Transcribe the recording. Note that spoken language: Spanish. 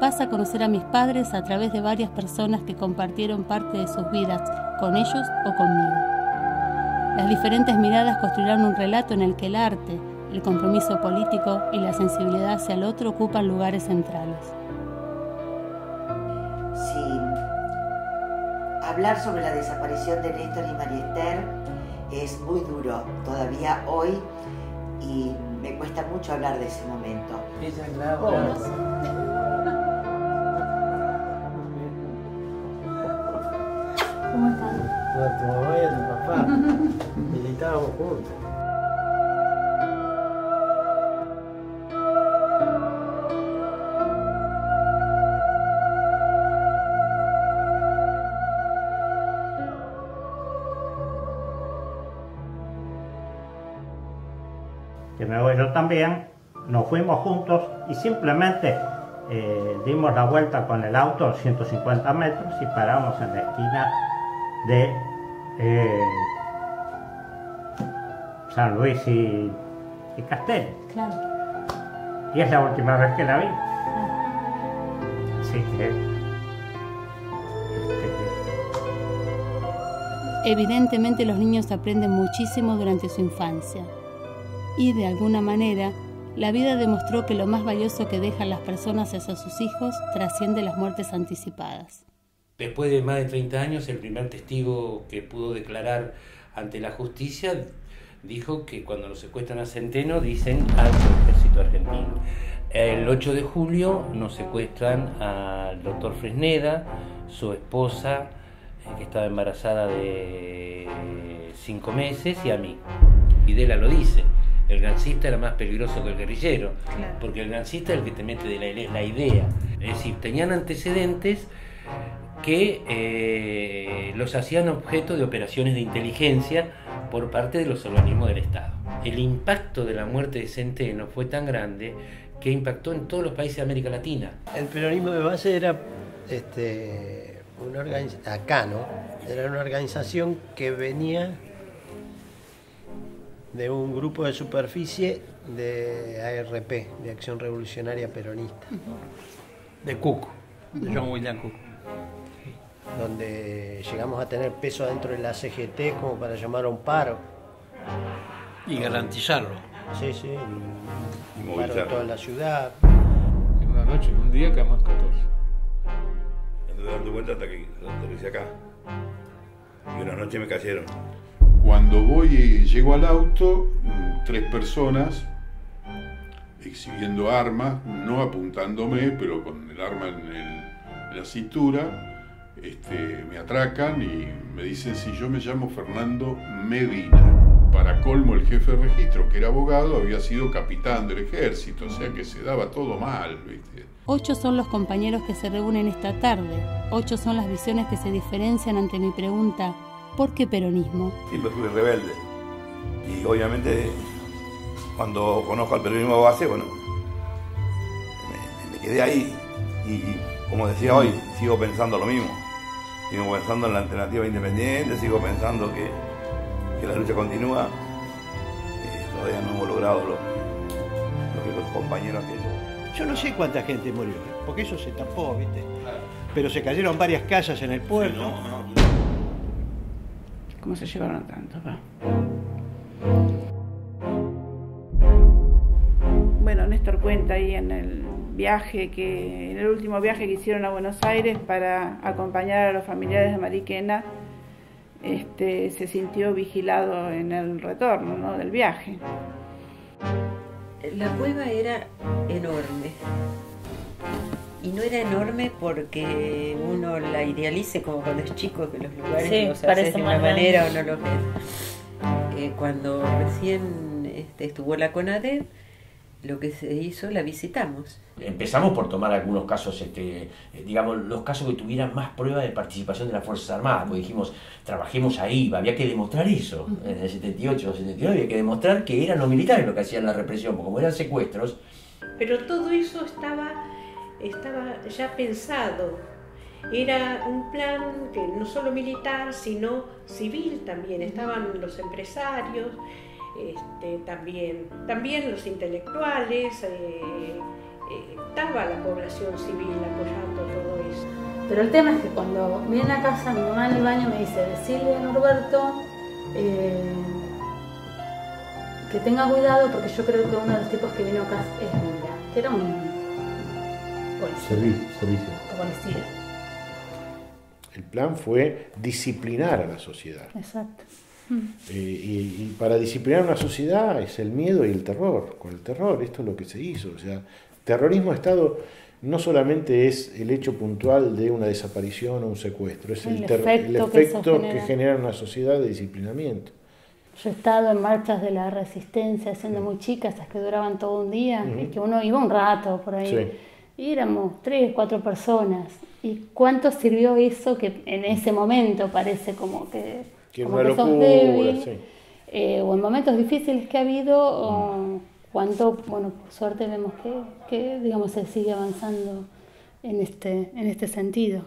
vas a conocer a mis padres a través de varias personas que compartieron parte de sus vidas, con ellos o conmigo. Las diferentes miradas construirán un relato en el que el arte, el compromiso político y la sensibilidad hacia el otro ocupan lugares centrales. Sí. Hablar sobre la desaparición de Néstor y María Esther es muy duro todavía hoy y me cuesta mucho hablar de ese momento. ¿Cómo A tu mamá y a tu papá. Militábamos juntos. que me voy yo también, nos fuimos juntos y simplemente eh, dimos la vuelta con el auto 150 metros y paramos en la esquina de eh, San Luis y, y Castel. Claro. Y es la última vez que la vi. Así que. este, Evidentemente los niños aprenden muchísimo durante su infancia. Y de alguna manera, la vida demostró que lo más valioso que dejan las personas hacia sus hijos trasciende las muertes anticipadas. Después de más de 30 años, el primer testigo que pudo declarar ante la justicia dijo que cuando lo secuestran a Centeno dicen al ejército argentino. El 8 de julio nos secuestran al doctor Fresneda, su esposa, eh, que estaba embarazada de cinco meses, y a mí. Videla lo dice. El gancista era más peligroso que el guerrillero, porque el gancista es el que te mete de la, la idea. Es decir, tenían antecedentes que eh, los hacían objeto de operaciones de inteligencia por parte de los organismos del Estado. El impacto de la muerte de Centeno fue tan grande que impactó en todos los países de América Latina. El peronismo de base era este, una organización, acá, ¿no? Era una organización que venía de un grupo de superficie de ARP, de Acción Revolucionaria Peronista, De Cook, de John William Cook. Donde llegamos a tener peso dentro de la CGT como para llamar a un paro. Y garantizarlo. Sí, sí, un paro en movilizar. toda la ciudad. En una noche, en un día quedamos 14. Anduve dando vueltas hasta que aterricé acá. Y una noche me cayeron. Cuando voy y llego al auto, mm, tres personas exhibiendo armas, no apuntándome, pero con el arma en, el- en la cintura, este, me atracan y me dicen si yo me llamo Fernando Medina. Para colmo, el jefe de registro, que era abogado, había sido capitán del ejército, o sea que se daba todo mal, ¿viste? Ocho son los compañeros que se reúnen esta tarde. Ocho son las visiones que se diferencian ante mi pregunta, ¿por qué peronismo? Siempre fui rebelde. Y obviamente, cuando conozco al peronismo base, bueno, me, me quedé ahí. Y como decía hoy, sigo pensando lo mismo. Sigo pensando en la alternativa independiente, sigo pensando que, que la lucha continúa. Eh, todavía no hemos logrado lo, lo que los compañeros aquellos. Yo no sé cuánta gente murió, porque eso se tapó, ¿viste? Pero se cayeron varias casas en el puerto. ¿Cómo se llevaron a tanto? va? Bueno, Néstor cuenta ahí en el viaje que, en el último viaje que hicieron a Buenos Aires para acompañar a los familiares de Mariquena, este, se sintió vigilado en el retorno ¿no? del viaje. La cueva era enorme. Y no era enorme porque uno la idealice como cuando es chico, que los lugares Sí, los haces de una manera o no los ves. Eh, cuando recién este, estuvo la CONADEP, lo que se hizo, la visitamos. Empezamos por tomar algunos casos, este, eh, digamos, los casos que tuvieran más prueba de participación de las Fuerzas Armadas, porque dijimos, trabajemos ahí, había que demostrar eso. En el 78 o 79 había que demostrar que eran los militares los que hacían la represión, porque como eran secuestros, Pero todo eso estaba, estaba ya pensado. Era un plan que no solo militar, sino civil también. Estaban los empresarios, este, también, también los intelectuales, eh, eh, estaba la población civil apoyando todo eso. Pero el tema es que cuando viene a casa mi mamá en el baño me dice, decirle a Norberto eh, que tenga cuidado porque yo creo que uno de los tipos que vino acá es Mira, que era un policía. Servicio, servicio. policía. El plan fue disciplinar a la sociedad. Exacto. Eh, y, y para disciplinar una sociedad es el miedo y el terror. Con el terror, esto es lo que se hizo. O sea, terrorismo de Estado no solamente es el hecho puntual de una desaparición o un secuestro, es el, El efecto el que efecto que genera. genera en una sociedad de disciplinamiento. Yo he estado en marchas de la resistencia siendo muy chica, esas que duraban todo un día, Ujú. y que uno iba un rato por ahí. Sí. Y éramos tres, cuatro personas. ¿Y cuánto sirvió eso que en ese momento parece como que, Que como una que sos locura, débil? sí. Eh, o en momentos difíciles que ha habido, o cuánto, bueno, por suerte vemos que, que digamos, se sigue avanzando en este, en este sentido.